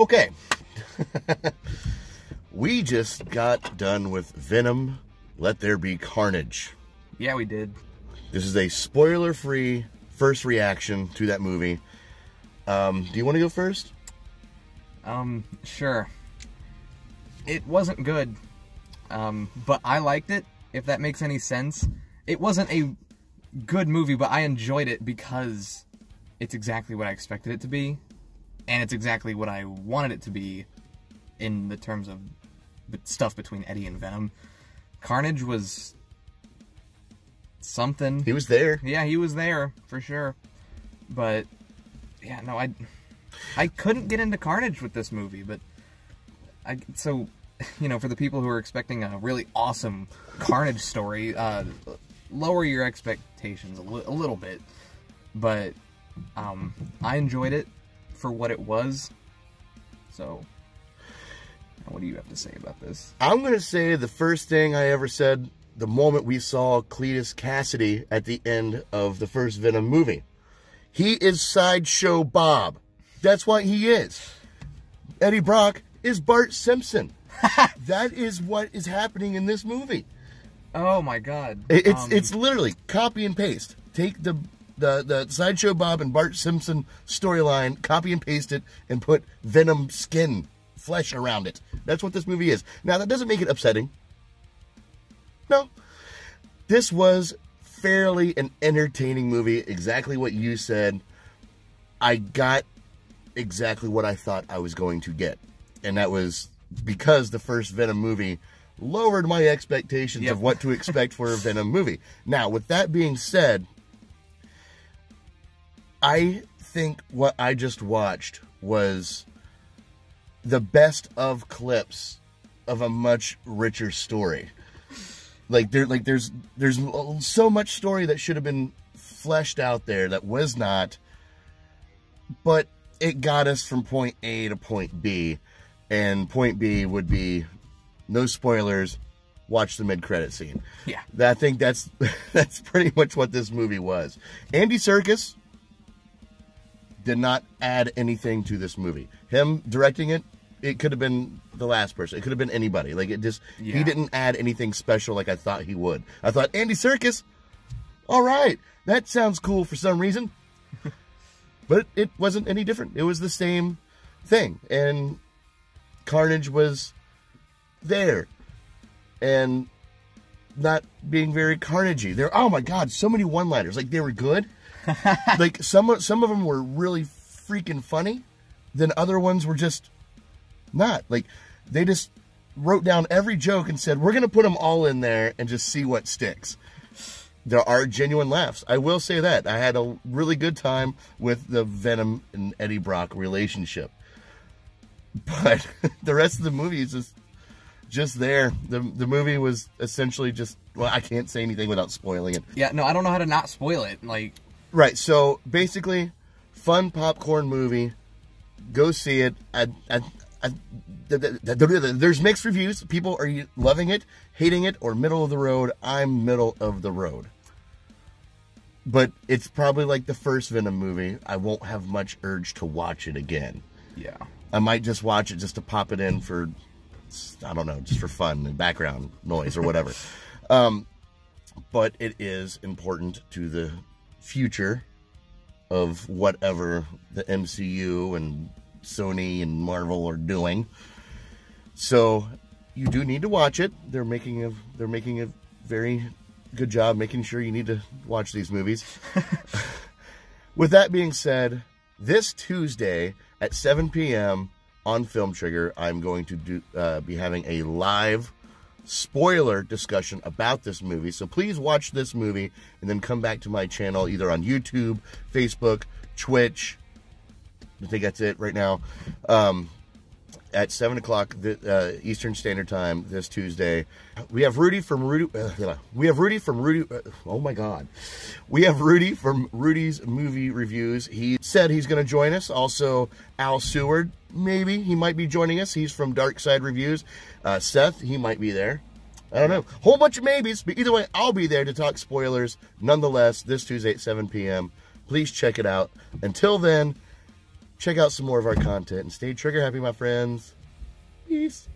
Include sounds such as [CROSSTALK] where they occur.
Okay. [LAUGHS] we just got done with Venom Let There Be Carnage. Yeah, we did. This is a spoiler free first reaction to that movie. Um, do you want to go first? Um, sure. It wasn't good, um, but I liked it, if that makes any sense. It wasn't a good movie, but I enjoyed it because it's exactly what I expected it to be, and it's exactly what I wanted it to be in the terms of stuff between Eddie and Venom. Carnage was something. He was there. Yeah, he was there for sure. But yeah, no, I I couldn't get into Carnage with this movie, but I so [LAUGHS] you know, for the people who are expecting a really awesome Carnage story, uh, lower your expectations a, li- a little bit. But um, I enjoyed it for what it was. So, what do you have to say about this? I'm going to say the first thing I ever said the moment we saw Cletus Kasady at the end of the first Venom movie. He is Sideshow Bob. That's what he is. Eddie Brock is Bart Simpson. [LAUGHS] that is what is happening in this movie. Oh my god. It's Um, it's literally copy and paste. Take the the the sideshow Bob and Bart Simpson storyline, copy and paste it, and put Venom skin flesh around it. That's what this movie is. Now that doesn't make it upsetting. No, this was fairly an entertaining movie. Exactly what you said. I got exactly what I thought I was going to get, and that was because the first Venom movie lowered my expectations Yep. of what to expect for a Venom movie. Now, with that being said, I think what I just watched was the best of clips of a much richer story. Like there, like there's there's so much story that should have been fleshed out there that was not, but it got us from point A to point B, and point B would be no spoilers. Watch the mid credit scene. Yeah. I think that's [LAUGHS] that's pretty much what this movie was. Andy Serkis did not add anything to this movie. Him directing it, it could have been the last person. It could have been anybody. Like it just he didn't add anything special like I thought he would. I thought Andy Serkis, all right, that sounds cool for some reason. [LAUGHS] but it wasn't any different. It was the same thing. And Carnage was there. And not being very carnagey. There oh my god, so many one-liners. Like they were good. [LAUGHS] like some of- some of them were really freaking funny. Then other ones were just not. Like they just wrote down every joke and said, "We're going to put them all in there and just see what sticks." There are genuine laughs. I will say that. I had a really good time with the Venom and Eddie Brock relationship. But [LAUGHS] the rest of the movie is just just there. The the movie was essentially just well, I can't say anything without spoiling it. Yeah, no, I don't know how to not spoil it. Like, Right. So basically, fun popcorn movie. Go see it. I, I, I, th- th- th- th- there's mixed reviews. People are loving it, hating it, or middle of the road. I'm middle of the road. But it's probably like the first Venom movie. I won't have much urge to watch it again. yeah. I might just watch it just to pop it in for, I don't know, just for fun and background noise or whatever. [LAUGHS] um, but it is important to the future of whatever the MCU and Sony and Marvel are doing. So you do need to watch it. They're making a they're making a very good job making sure you need to watch these movies. [LAUGHS] With that being said, this Tuesday at 7 p.m. on Film Trigger, I'm going to do uh, be having a live spoiler discussion about this movie. So please watch this movie and then come back to my channel either on YouTube, Facebook, Twitch. I think that's it right now. Um, at seven o'clock uh, Eastern Standard Time this Tuesday. We have Rudy from Rudy. Uh, we have Rudy from Rudy. Uh, oh my God, we have Rudy from Rudy's movie reviews. He said he's going to join us. Also, Al Seward, maybe he might be joining us. He's from Dark Side Reviews. Uh, Seth, he might be there. I don't know. Whole bunch of maybes, but either way, I'll be there to talk spoilers. Nonetheless, this Tuesday at 7 p.m. Please check it out. Until then, check out some more of our content and stay trigger happy, my friends. Peace.